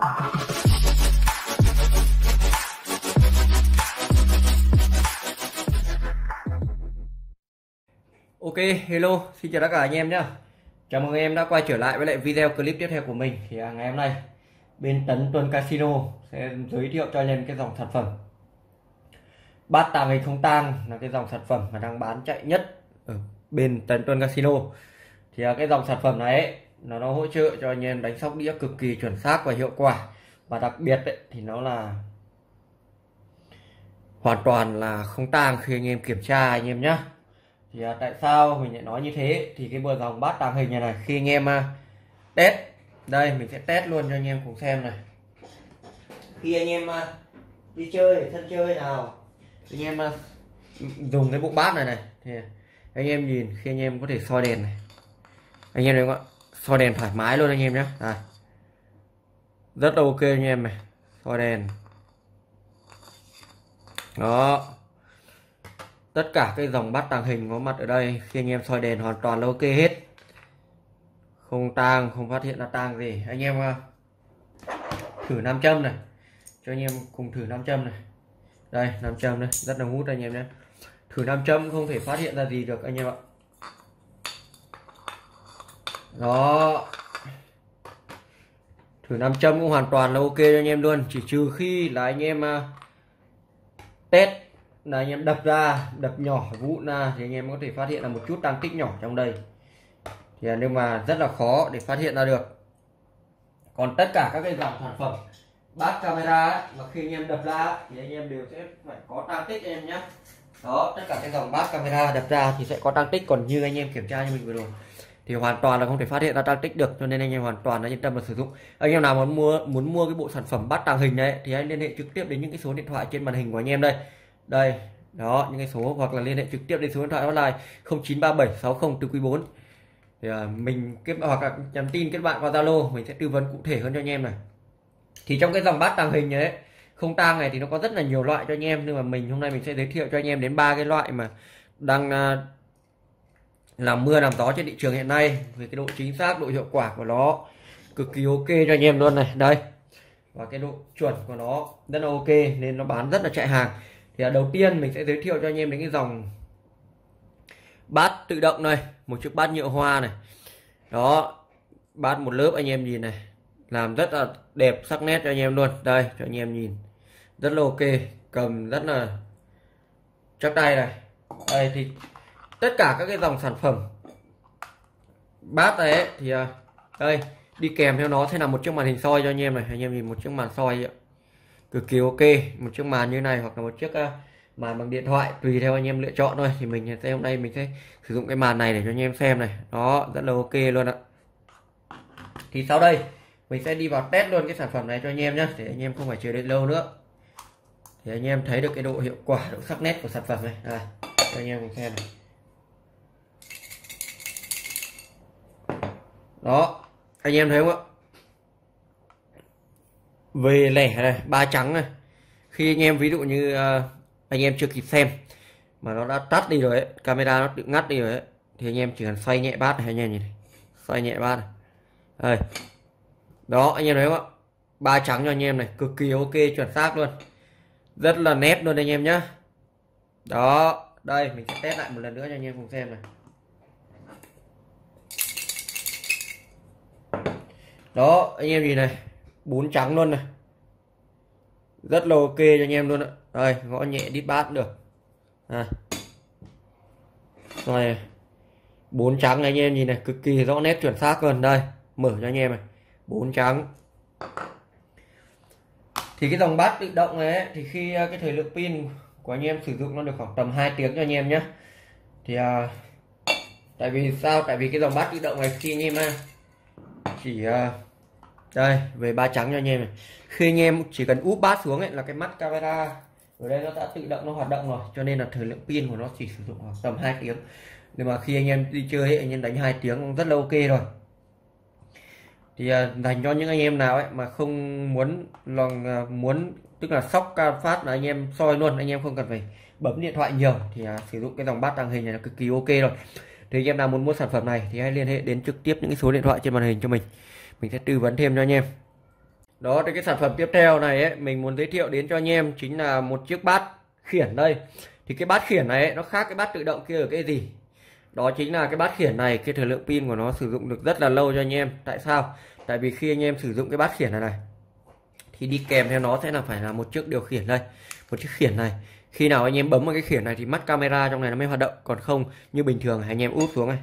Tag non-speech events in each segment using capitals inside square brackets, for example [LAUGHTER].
Ok, hello, xin chào tất cả anh em nhé Chào mừng anh em đã quay trở lại với lại video clip tiếp theo của mình. Thì à, ngày hôm nay bên Tấn Tuần Casino sẽ giới thiệu cho anh em cái dòng sản phẩm. Bát tàng hình không tang là cái dòng sản phẩm mà đang bán chạy nhất ở bên Tấn Tuần Casino. Thì à, cái dòng sản phẩm này ấy, nó nó hỗ trợ cho anh em đánh sóc đĩa cực kỳ chuẩn xác và hiệu quả. Và đặc biệt ấy, thì nó là hoàn toàn là không tang khi anh em kiểm tra anh em nhé thì à, tại sao mình lại nói như thế? Thì cái bờ dòng bát tàng hình này này khi anh em à, test đây mình sẽ test luôn cho anh em cùng xem này. Khi anh em à, đi chơi sân chơi nào anh em à, dùng cái bộ bát này này thì anh em nhìn khi anh em có thể soi đèn này. Anh em thấy không ạ? Soi đèn thoải mái luôn anh em nhé. À. rất là ok anh em này. Soi đèn. Đó. Tất cả cái dòng bắt tàng hình có mặt ở đây, khi anh em soi đèn hoàn toàn là ok hết. Không tang, không phát hiện ra tang gì. Anh em à, thử nam châm này. Cho anh em cùng thử nam châm này. Đây, nam châm đây rất là hút anh em nhé. Thử nam châm không thể phát hiện ra gì được, anh em ạ đó. Thử nam châm cũng hoàn toàn là ok cho anh em luôn. Chỉ trừ khi là anh em uh, test là anh em đập ra đập nhỏ vụn ra thì anh em có thể phát hiện là một chút tăng tích nhỏ trong đây. Thì à, nhưng mà rất là khó để phát hiện ra được. Còn tất cả các cái dòng sản phẩm bát camera mà khi anh em đập ra thì anh em đều sẽ phải có tăng tích anh em nhé đó tất cả cái dòng bát camera đập ra thì sẽ có tăng tích. Còn như anh em kiểm tra như mình vừa rồi thì hoàn toàn là không thể phát hiện ra tăng tích được cho nên anh em hoàn toàn là yên tâm và sử dụng. Anh em nào muốn mua muốn mua cái bộ sản phẩm bắt tàng hình này thì hãy liên hệ trực tiếp đến những cái số điện thoại trên màn hình của anh em đây. Đây đó những cái số hoặc là liên hệ trực tiếp đến số điện thoại hotline 093760 từ quý 4 thì à, mình kết hoặc là nhắn tin kết bạn qua Zalo mình sẽ tư vấn cụ thể hơn cho anh em này. Thì trong cái dòng bát tàng hình ấy không tang này thì nó có rất là nhiều loại cho anh em nhưng mà mình hôm nay mình sẽ giới thiệu cho anh em đến ba cái loại mà đang uh, làm mưa làm gió trên thị trường hiện nay. Về cái độ chính xác, độ hiệu quả của nó cực kỳ ok cho anh em luôn này. Đây. Và cái độ chuẩn của nó rất là ok, nên nó bán rất là chạy hàng. Thì đầu tiên mình sẽ giới thiệu cho anh em đến cái dòng bát tự động này, một chiếc bát nhựa hoa này. Đó, bát một lớp anh em nhìn này, làm rất là đẹp, sắc nét cho anh em luôn. Đây, cho anh em nhìn. Rất là ok, cầm rất là chắc tay này. Đây, thì tất cả các cái dòng sản phẩm bát này ấy, thì à, đây đi kèm theo nó sẽ là một chiếc màn hình soi cho anh em này. Anh em nhìn một chiếc màn soi ấy. cực kỳ ok một chiếc màn như này hoặc là một chiếc à, màn bằng điện thoại tùy theo anh em lựa chọn thôi. Thì mình sẽ hôm nay mình sẽ sử dụng cái màn này để cho anh em xem này. Đó rất là ok luôn ạ. Thì sau đây mình sẽ đi vào test luôn cái sản phẩm này cho anh em nhé để anh em không phải chờ đợi lâu nữa. Thì anh em thấy được cái độ hiệu quả độ sắc nét của sản phẩm này. Đây cho anh em mình xem này. Đó anh em thấy không ạ? Về lẻ này ba trắng này. Khi anh em ví dụ như uh, anh em chưa kịp xem mà nó đã tắt đi rồi ấy, camera nó tự ngắt đi rồi ấy, thì anh em chỉ cần xoay nhẹ bát này anh em nhìn này. Xoay nhẹ bát này. Đây. Đó anh em thấy không ạ? Ba trắng cho anh em này cực kỳ ok chuẩn xác luôn. Rất là nét luôn anh em nhá. Đó đây mình sẽ test lại một lần nữa cho anh em cùng xem này. Đó anh em nhìn này bốn trắng luôn này. Rất là ok cho anh em luôn ạ. Đây gõ nhẹ đít bát được. À. rồi bốn trắng này anh em nhìn này cực kỳ rõ nét chuẩn xác luôn. Đây mở cho anh em này bốn trắng. Thì cái dòng bát tự động này ấy, thì khi à, cái thời lượng pin của anh em sử dụng nó được khoảng tầm 2 tiếng cho anh em nhé thì à, tại vì sao? Tại vì cái dòng bát tự động này khi anh em à, chỉ ờ, đây về ba trắng cho anh em này. Khi anh em chỉ cần úp bát xuống ấy là cái mắt camera ở đây nó đã tự động nó hoạt động rồi cho nên là thời lượng pin của nó chỉ sử dụng khoảng tầm 2 tiếng. Nhưng mà khi anh em đi chơi ấy, anh em đánh hai tiếng rất là ok rồi. Thì ờ, dành cho những anh em nào ấy mà không muốn lòng ờ, muốn tức là sóc ca phát là anh em soi luôn anh em không cần phải bấm điện thoại nhiều thì à, sử dụng cái dòng bát tàng hình này là cực kỳ ok rồi thì anh em nào muốn mua sản phẩm này thì hãy liên hệ đến trực tiếp những cái số điện thoại trên màn hình cho mình. Mình sẽ tư vấn thêm cho anh em. Đó thì cái sản phẩm tiếp theo này ấy, mình muốn giới thiệu đến cho anh em chính là một chiếc bát khiển đây. Thì cái bát khiển này ấy, nó khác cái bát tự động kia ở cái gì? Đó chính là cái bát khiển này cái thời lượng pin của nó sử dụng được rất là lâu cho anh em. Tại sao? Tại vì khi anh em sử dụng cái bát khiển này này thì đi kèm theo nó sẽ là phải là một chiếc điều khiển đây. Một chiếc khiển này khi nào anh em bấm vào cái khiển này thì mắt camera trong này nó mới hoạt động. Còn không như bình thường anh em úp xuống này.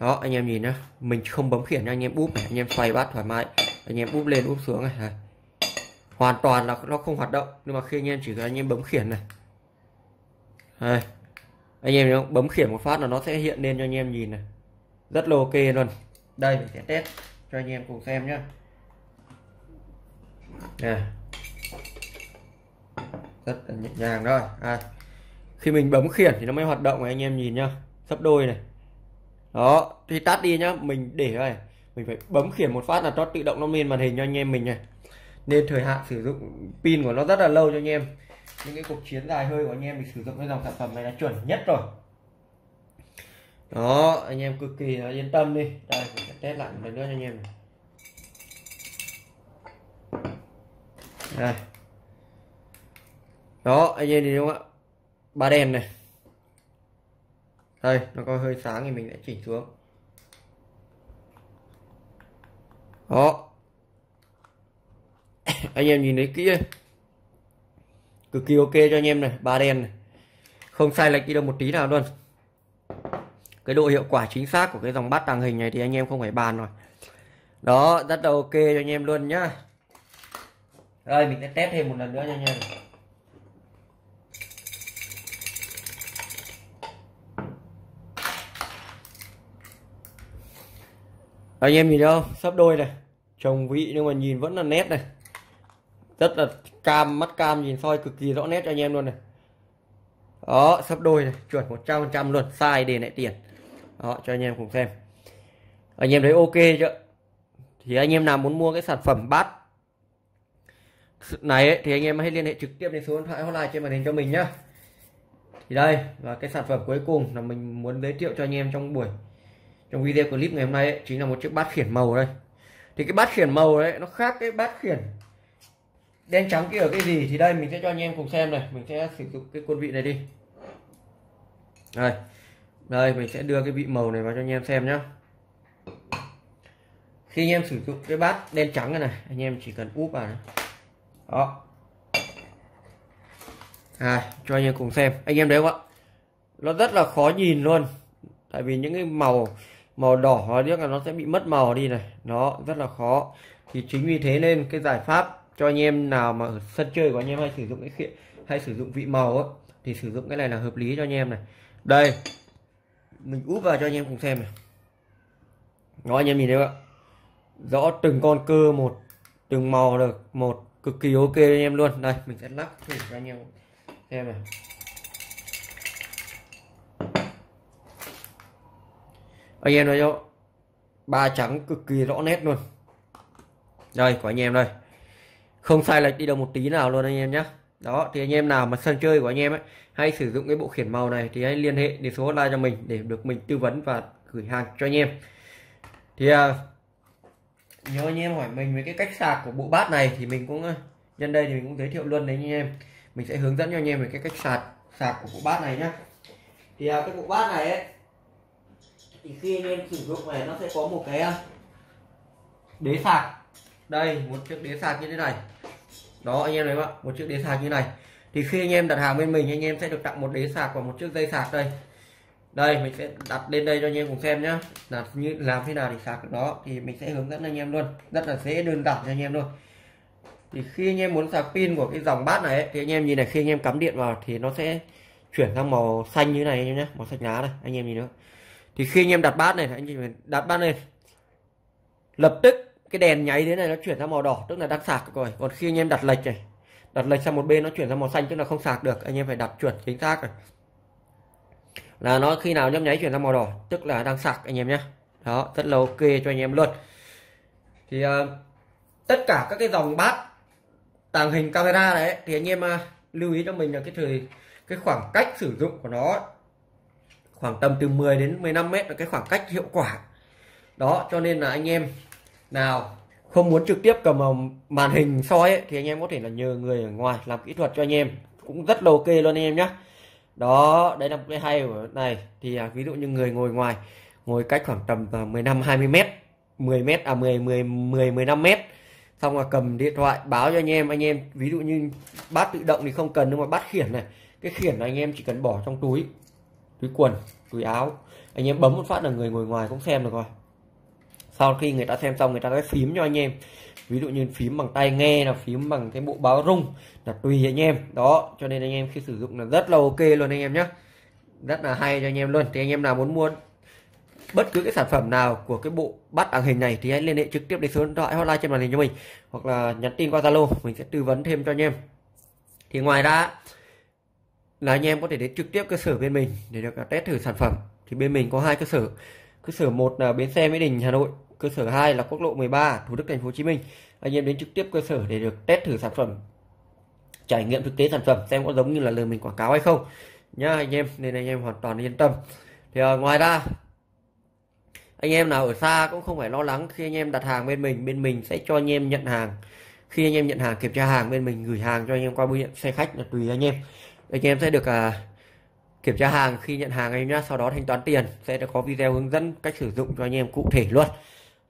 Đó anh em nhìn nhá. Mình không bấm khiển anh em úp này anh em xoay bát thoải mái. Anh em úp lên úp xuống này, hoàn toàn là nó không hoạt động. Nhưng mà khi anh em chỉ cần anh em bấm khiển này. Đây. anh em bấm khiển một phát là nó sẽ hiện lên cho anh em nhìn này. Rất là ok luôn. Đây mình sẽ test cho anh em cùng xem nhá. Nè rất là nhẹ nhàng thôi. À. khi mình bấm khiển thì nó mới hoạt động này, anh em nhìn nhá. Sấp đôi này. Đó, thì tắt đi nhá. Mình để này mình phải bấm khiển một phát là nó tự động nó lên màn hình cho anh em mình này. Nên thời hạn sử dụng pin của nó rất là lâu cho anh em. Những cái cuộc chiến dài hơi của anh em mình sử dụng cái dòng sản phẩm này là chuẩn nhất rồi. Đó, anh em cực kỳ là yên tâm đi. Đây, mình sẽ test lại một lần nữa cho anh em này. đây đó, anh em nhìn đúng không ạ? Ba đèn này. Đây, nó có hơi sáng thì mình sẽ chỉnh xuống. Đó. [COUGHS] Anh em nhìn thấy kỹ đây cực kỳ ok cho anh em này, ba đèn này. Không sai lệch đi đâu một tí nào luôn. Cái độ hiệu quả chính xác của cái dòng bát tàng hình này thì anh em không phải bàn rồi. Đó, rất là ok cho anh em luôn nhá. Đây, mình sẽ test thêm một lần nữa cho anh em. Anh em nhìn thấy không? Sắp đôi này. Trồng vị nhưng mà nhìn vẫn là nét này. Rất là cam mắt cam nhìn soi cực kỳ rõ nét cho anh em luôn này. Đó sắp đôi này. Chuẩn 100 trăm luôn. Sai để lại tiền. Đó cho anh em cùng xem. Anh em thấy ok chưa? Thì anh em nào muốn mua cái sản phẩm bát này ấy, thì anh em hãy liên hệ trực tiếp đến số điện thoại hotline trên màn hình cho mình nhá. Thì đây là cái sản phẩm cuối cùng là mình muốn giới thiệu cho anh em trong buổi trong video clip ngày hôm nay ấy, chính là một chiếc bát khiển màu đây. Thì cái bát khiển màu đấy nó khác cái bát khiển đen trắng kia ở cái gì thì đây mình sẽ cho anh em cùng xem này. Mình sẽ sử dụng cái quân vị này đi. Đây. Đây mình sẽ đưa cái vị màu này vào cho anh em xem nhá. Khi anh em sử dụng cái bát đen trắng này, này anh em chỉ cần úp vào này. đó. À, cho anh em cùng xem. Anh em thấy không ạ? Nó rất là khó nhìn luôn. Tại vì những cái màu màu đỏ hóa điếc là nó sẽ bị mất màu đi này. Nó rất là khó. Thì chính vì thế nên cái giải pháp cho anh em nào mà ở sân chơi của anh em hay sử dụng cái khiện hay sử dụng vị màu ấy, thì sử dụng cái này là hợp lý cho anh em này. Đây mình úp vào cho anh em cùng xem này. Nó anh em nhìn thấy không ạ? Rõ từng con cơ một từng màu được một cực kỳ ok anh em luôn. Đây mình sẽ lắp thử cho anh em xem này. Anh em thấy cho ba trắng cực kỳ rõ nét luôn. Đây của anh em đây. Không sai lệch đi đâu một tí nào luôn anh em nhé đó thì anh em nào mà sân chơi của anh em ấy hay sử dụng cái bộ khiển màu này thì hãy liên hệ đến số hotline cho mình để được mình tư vấn và gửi hàng cho anh em. Thì à, nhớ anh em hỏi mình về cái cách sạc của bộ bát này thì mình cũng à, nhân đây thì mình cũng giới thiệu luôn đấy anh em. Mình sẽ hướng dẫn cho anh em về cái cách sạc sạc của bộ bát này nhá. Thì à, cái bộ bát này ấy thì khi anh em sử dụng này nó sẽ có một cái đế sạc đây một chiếc đế sạc như thế này đó anh em thấy không một chiếc đế sạc như này thì khi anh em đặt hàng bên mình anh em sẽ được tặng một đế sạc và một chiếc dây sạc đây đây mình sẽ đặt lên đây cho anh em cùng xem nhá là như làm thế nào để sạc được đó thì mình sẽ hướng dẫn anh em luôn rất là dễ đơn giản cho anh em luôn thì khi anh em muốn sạc pin của cái dòng bát này ấy, thì anh em nhìn này khi anh em cắm điện vào thì nó sẽ chuyển sang màu xanh như này anh em nhé màu xanh lá này anh em nhìn nữa thì khi anh em đặt bát này anh em đặt bát lên. Lập tức cái đèn nháy thế này nó chuyển sang màu đỏ tức là đang sạc rồi. Còn khi anh em đặt lệch này đặt lệch sang một bên nó chuyển sang màu xanh tức là không sạc được. Anh em phải đặt chuẩn chính xác rồi là nó khi nào nhấp nháy chuyển sang màu đỏ tức là đang sạc anh em nhé. Đó rất là ok cho anh em luôn. Thì uh, tất cả các cái dòng bát tàng hình camera đấy thì anh em uh, lưu ý cho mình là cái thời cái khoảng cách sử dụng của nó khoảng tầm từ 10 đến 15 mét là cái khoảng cách hiệu quả. Đó cho nên là anh em nào không muốn trực tiếp cầm vào màn hình soi ấy, thì anh em có thể là nhờ người ở ngoài làm kỹ thuật cho anh em. Cũng rất là ok luôn anh em nhé đó đấy là một cái hay của này. Thì à, ví dụ như người ngồi ngoài ngồi cách khoảng tầm à, 15 20 mét 10 mét à 10 10 10 15 mét. Xong là cầm điện thoại báo cho anh em. Anh em ví dụ như bát tự động thì không cần nhưng mà bát khiển này cái khiển này anh em chỉ cần bỏ trong túi túi quần túi áo. Anh em bấm một phát là người ngồi ngoài cũng xem được rồi. Sau khi người ta xem xong, người ta sẽ phím cho anh em. Ví dụ như phím bằng tay nghe là phím bằng cái bộ báo rung là tùy anh em. Đó, cho nên anh em khi sử dụng là rất là ok luôn anh em nhé rất là hay cho anh em luôn. Thì anh em nào muốn mua bất cứ cái sản phẩm nào của cái bộ bắt tàng hình này thì hãy liên hệ trực tiếp đến số điện thoại hotline trên màn hình cho mình. Hoặc là nhắn tin qua Zalo, mình sẽ tư vấn thêm cho anh em. Thì ngoài ra là anh em có thể đến trực tiếp cơ sở bên mình để được à, test thử sản phẩm. Thì bên mình có hai cơ sở. Cơ sở một là bến xe Mỹ Đình Hà Nội. Cơ sở 2 là quốc lộ 13 Thủ Đức Thành phố Hồ Chí Minh. Anh em đến trực tiếp cơ sở để được test thử sản phẩm trải nghiệm thực tế sản phẩm xem có giống như là lời mình quảng cáo hay không. Nhá anh em nên anh em hoàn toàn yên tâm. Thì à, ngoài ra anh em nào ở xa cũng không phải lo lắng khi anh em đặt hàng bên mình. Bên mình sẽ cho anh em nhận hàng. Khi anh em nhận hàng kiểm tra hàng bên mình gửi hàng cho anh em qua bưu điện xe khách là tùy anh em anh em sẽ được à, kiểm tra hàng. Khi nhận hàng anh em nhé sau đó thanh toán tiền. Sẽ có video hướng dẫn cách sử dụng cho anh em cụ thể luôn.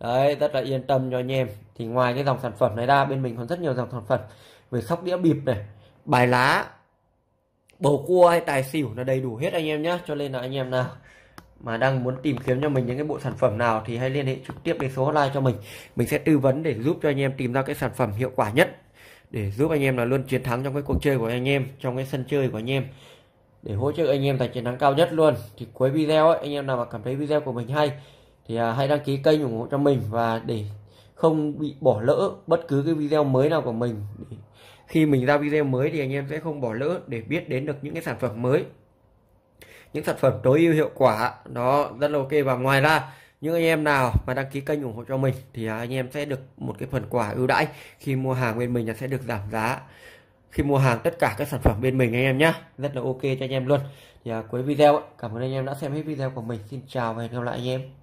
Đấy rất là yên tâm cho anh em. Thì ngoài cái dòng sản phẩm này ra bên mình còn rất nhiều dòng sản phẩm về sóc đĩa bịp này bài lá bầu cua hay tài xỉu là đầy đủ hết anh em nhé cho nên là anh em nào mà đang muốn tìm kiếm cho mình những cái bộ sản phẩm nào thì hãy liên hệ trực tiếp đến số hotline cho mình. Mình sẽ tư vấn để giúp cho anh em tìm ra cái sản phẩm hiệu quả nhất để giúp anh em là luôn chiến thắng trong cái cuộc chơi của anh em trong cái sân chơi của anh em. Để hỗ trợ anh em giành chiến thắng cao nhất luôn. Thì cuối video ấy, anh em nào mà cảm thấy video của mình hay thì à, hãy đăng ký kênh ủng hộ cho mình và để không bị bỏ lỡ bất cứ cái video mới nào của mình. Khi mình ra video mới thì anh em sẽ không bỏ lỡ để biết đến được những cái sản phẩm mới. Những sản phẩm tối ưu hiệu quả nó rất là ok. Và ngoài ra những anh em nào mà đăng ký kênh ủng hộ cho mình thì anh em sẽ được một cái phần quà ưu đãi. Khi mua hàng bên mình là sẽ được giảm giá. Khi mua hàng tất cả các sản phẩm bên mình anh em nhé rất là ok cho anh em luôn. Thì à, cuối video cảm ơn anh em đã xem hết video của mình. Xin chào và hẹn gặp lại anh em.